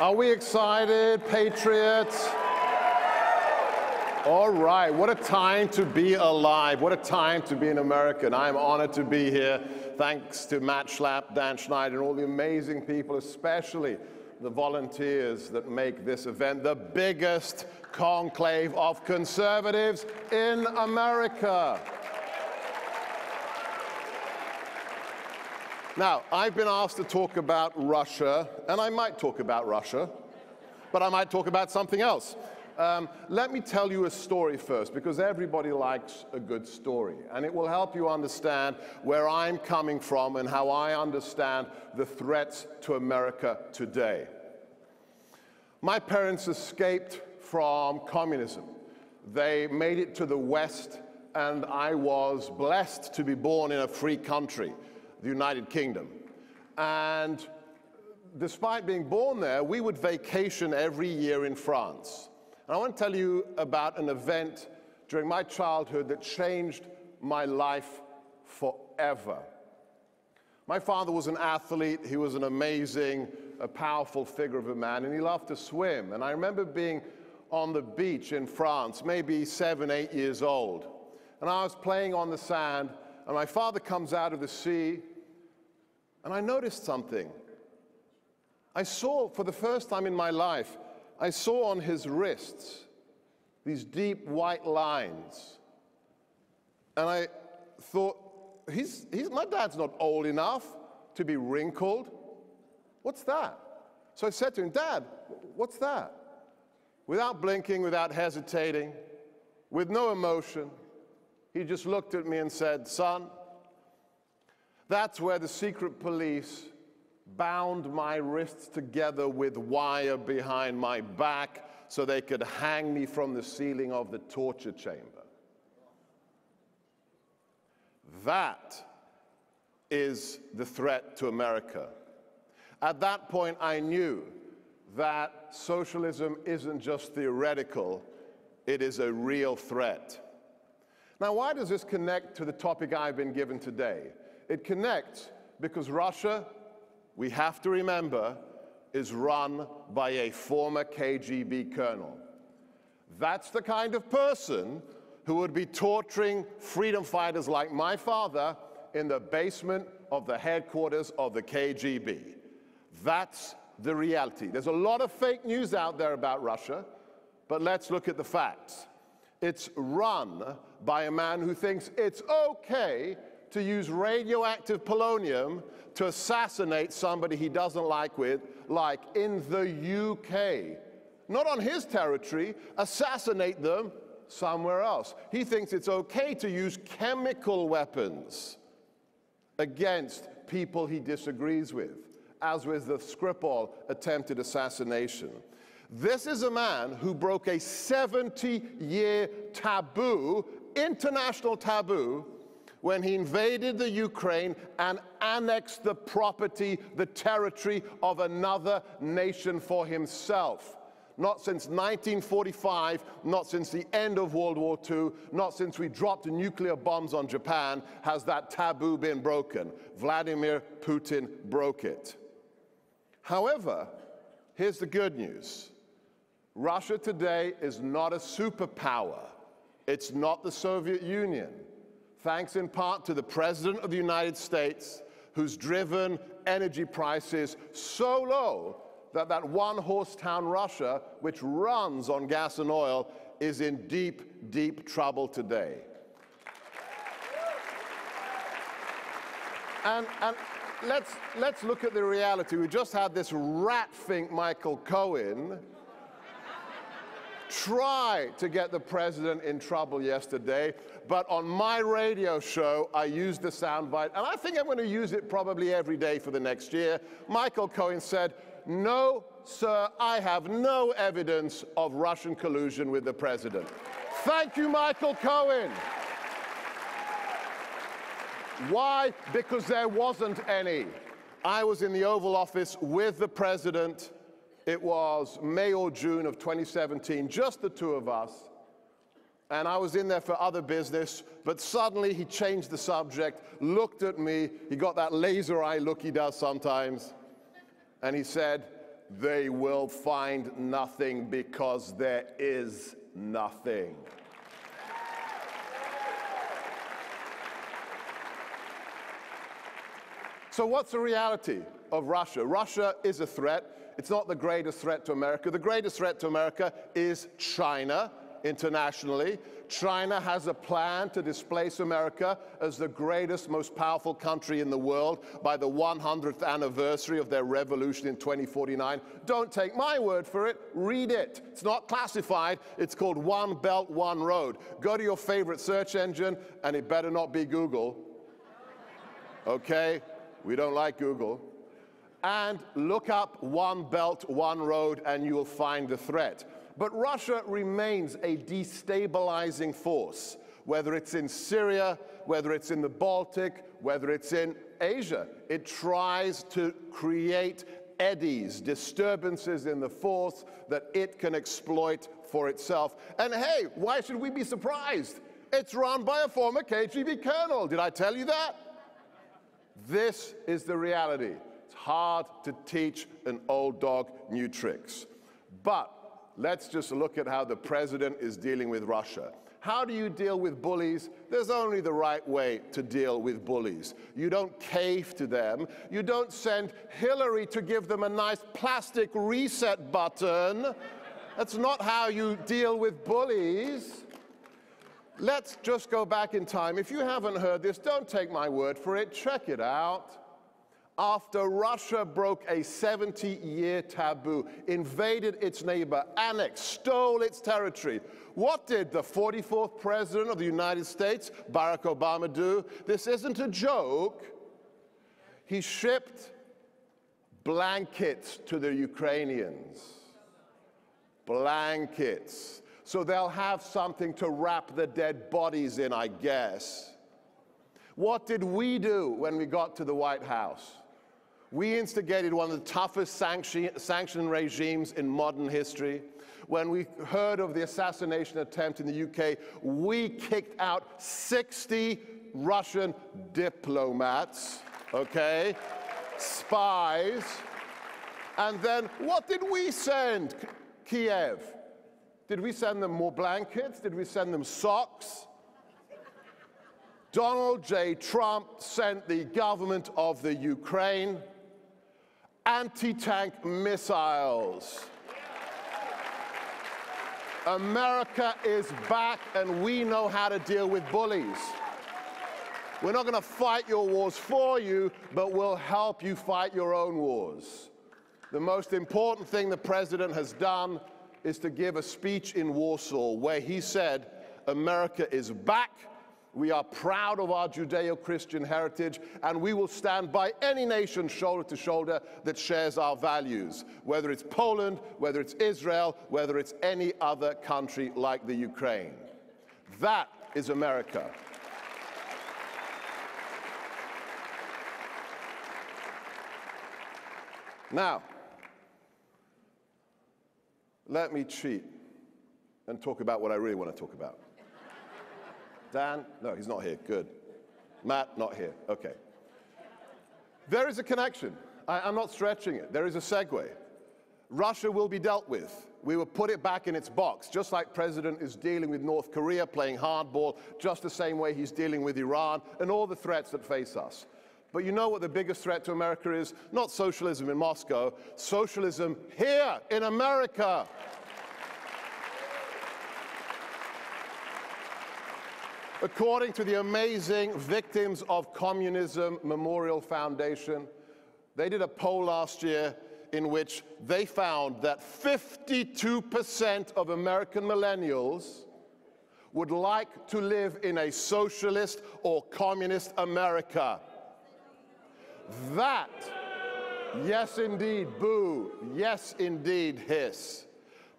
Are we excited, Patriots? All right, what a time to be alive. What a time to be an American. I'm honored to be here. Thanks to Matt Schlapp, Dan Schneider, and all the amazing people, especially the volunteers that make this event the biggest conclave of conservatives in America. Now, I've been asked to talk about Russia, and I might talk about Russia, but I might talk about something else. Um, let me tell you a story first, because everybody likes a good story, and it will help you understand where I'm coming from and how I understand the threats to America today. My parents escaped from communism. They made it to the West, and I was blessed to be born in a free country, the United Kingdom. And despite being born there, we would vacation every year in France. And I want to tell you about an event during my childhood that changed my life forever. My father was an athlete. He was an amazing, a powerful figure of a man, and he loved to swim. And I remember being on the beach in France, maybe seven, eight years old. And I was playing on the sand, and my father comes out of the sea, and I noticed something. I saw for the first time in my life I saw on his wrists these deep white lines. And I thought, he's, he's, my dad's not old enough to be wrinkled. What's that? So I said to him, Dad, what's that? Without blinking, without hesitating, with no emotion, he just looked at me and said, Son, that's where the secret police bound my wrists together with wire behind my back so they could hang me from the ceiling of the torture chamber. That is the threat to America. At that point, I knew that socialism isn't just theoretical, it is a real threat. Now, why does this connect to the topic I've been given today? It connects because Russia we have to remember, is run by a former KGB colonel. That's the kind of person who would be torturing freedom fighters like my father in the basement of the headquarters of the KGB. That's the reality. There's a lot of fake news out there about Russia, but let's look at the facts. It's run by a man who thinks it's okay to use radioactive polonium to assassinate somebody he doesn't like with, like in the UK. Not on his territory, assassinate them somewhere else. He thinks it's okay to use chemical weapons against people he disagrees with, as with the Skripal attempted assassination. This is a man who broke a 70 year taboo, international taboo, when he invaded the Ukraine and annexed the property, the territory of another nation for himself. Not since 1945, not since the end of World War II, not since we dropped nuclear bombs on Japan has that taboo been broken. Vladimir Putin broke it. However, here's the good news. Russia today is not a superpower. It's not the Soviet Union thanks in part to the President of the United States, who's driven energy prices so low that that one-horse town Russia, which runs on gas and oil, is in deep, deep trouble today. And, and let's, let's look at the reality. We just had this rat fink Michael Cohen try to get the president in trouble yesterday, but on my radio show, I used the soundbite, and I think I'm going to use it probably every day for the next year. Michael Cohen said, No, sir, I have no evidence of Russian collusion with the president. Thank you, Michael Cohen. Why? Because there wasn't any. I was in the Oval Office with the president it was May or June of 2017, just the two of us. And I was in there for other business, but suddenly he changed the subject, looked at me, he got that laser eye look he does sometimes, and he said, they will find nothing because there is nothing. So, what's the reality of Russia? Russia is a threat. It's not the greatest threat to America. The greatest threat to America is China internationally. China has a plan to displace America as the greatest, most powerful country in the world by the 100th anniversary of their revolution in 2049. Don't take my word for it, read it. It's not classified, it's called One Belt, One Road. Go to your favorite search engine, and it better not be Google. Okay? We don't like Google. And look up One Belt, One Road, and you'll find the threat. But Russia remains a destabilizing force, whether it's in Syria, whether it's in the Baltic, whether it's in Asia. It tries to create eddies, disturbances in the force that it can exploit for itself. And hey, why should we be surprised? It's run by a former KGB colonel. Did I tell you that? This is the reality. It's hard to teach an old dog new tricks. But let's just look at how the president is dealing with Russia. How do you deal with bullies? There's only the right way to deal with bullies. You don't cave to them. You don't send Hillary to give them a nice plastic reset button. That's not how you deal with bullies. Let's just go back in time. If you haven't heard this, don't take my word for it. Check it out after Russia broke a 70 year taboo, invaded its neighbor, annexed, stole its territory. What did the 44th President of the United States, Barack Obama, do? This isn't a joke. He shipped blankets to the Ukrainians. Blankets. So they'll have something to wrap the dead bodies in, I guess. What did we do when we got to the White House? We instigated one of the toughest sanction, sanction regimes in modern history. When we heard of the assassination attempt in the UK, we kicked out 60 Russian diplomats, okay, spies. And then what did we send Kiev? Did we send them more blankets? Did we send them socks? Donald J. Trump sent the government of the Ukraine anti-tank missiles. America is back and we know how to deal with bullies. We're not going to fight your wars for you, but we'll help you fight your own wars. The most important thing the president has done is to give a speech in Warsaw where he said, America is back we are proud of our Judeo Christian heritage, and we will stand by any nation shoulder to shoulder that shares our values, whether it's Poland, whether it's Israel, whether it's any other country like the Ukraine. That is America. Now, let me cheat and talk about what I really want to talk about. Dan? No, he's not here. Good. Matt, not here. Okay. There is a connection. I, am not stretching it. There is a segue. Russia will be dealt with. We will put it back in its box, just like President is dealing with North Korea, playing hardball, just the same way he's dealing with Iran and all the threats that face us. But you know what the biggest threat to America is? Not socialism in Moscow, socialism here in America. According to the amazing Victims of Communism Memorial Foundation, they did a poll last year in which they found that 52% of American millennials would like to live in a socialist or communist America. That, yes indeed, boo, yes indeed, hiss.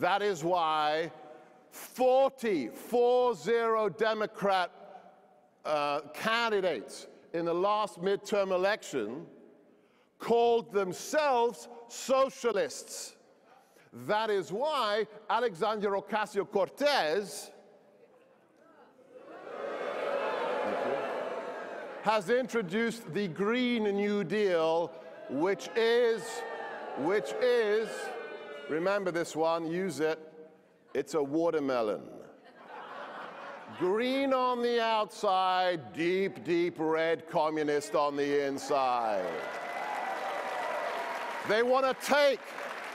That is why 40, 40 Democrat uh, candidates in the last midterm election called themselves socialists. That is why Alexandria Ocasio Cortez has introduced the Green New Deal, which is which is, remember this one, use it, it's a watermelon. Green on the outside, deep, deep red communist on the inside. They want to take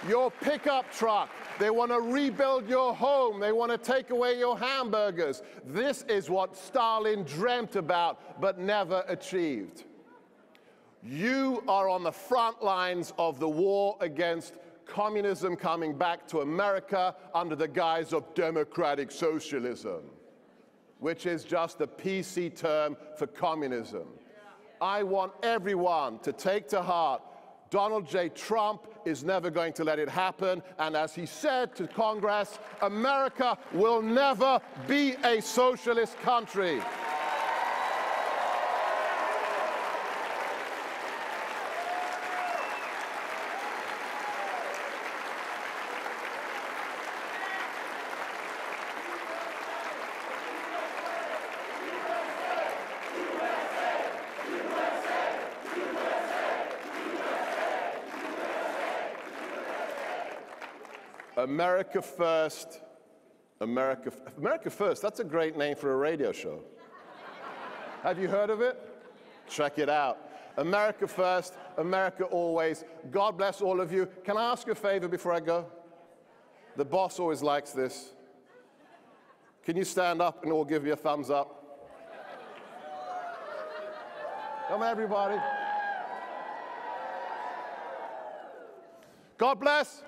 your pickup truck. They want to rebuild your home. They want to take away your hamburgers. This is what Stalin dreamt about but never achieved. You are on the front lines of the war against communism coming back to America under the guise of democratic socialism, which is just a PC term for communism. I want everyone to take to heart Donald J. Trump is never going to let it happen. And as he said to Congress, America will never be a socialist country. America First, America, America First, that's a great name for a radio show. Have you heard of it? Check it out. America First, America Always. God bless all of you. Can I ask a favor before I go? The boss always likes this. Can you stand up and we'll give you a thumbs up? Come on, everybody. God bless.